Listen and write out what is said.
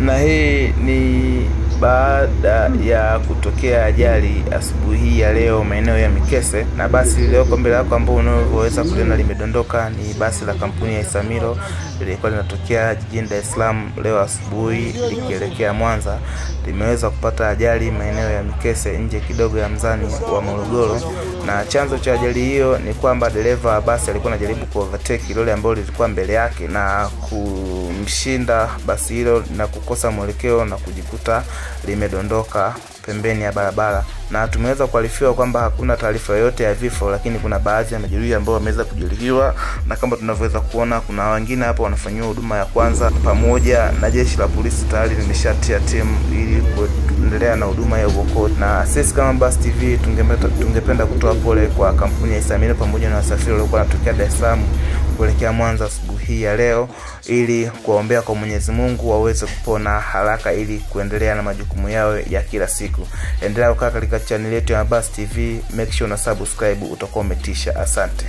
na hii ni baada ya kutokea ajali asubuhi ya leo maeneo ya Mikese, na basi lililoko mbele yako ambao unavyoweza kuliona limedondoka ni basi la kampuni ya Isamilo lilikuwa linatokea jijini Dar es Salaam leo asubuhi likielekea Mwanza. Limeweza kupata ajali maeneo ya Mikese nje kidogo ya mzani wa Morogoro, na chanzo cha ajali hiyo ni kwamba dereva wa basi alikuwa anajaribu ku overtake lori ambalo lilikuwa mbele yake na kumshinda basi hilo na kukosa mwelekeo na kujikuta limedondoka pembeni ya barabara, na tumeweza kuarifiwa kwamba hakuna taarifa yoyote ya vifo, lakini kuna baadhi ya majeruhi ambao wameweza kujeruhiwa, na kama tunavyoweza kuona kuna wengine hapo wanafanyiwa huduma ya kwanza, pamoja na jeshi la polisi tayari limeshatia timu ili kuendelea na huduma ya uokozi. Na sisi kama Bas TV tungependa kutoa pole kwa kampuni ya Isamino pamoja na wasafiri waliokuwa wanatokea Dar es Salaam kuelekea Mwanza asubuhi hii ya leo, ili kuwaombea kwa Mwenyezi Mungu waweze kupona haraka ili kuendelea na majukumu yao ya kila siku. Endelea kukaa katika chaneli yetu ya Mabasi TV, make sure una subscribe, utakuwa umetisha. Asante.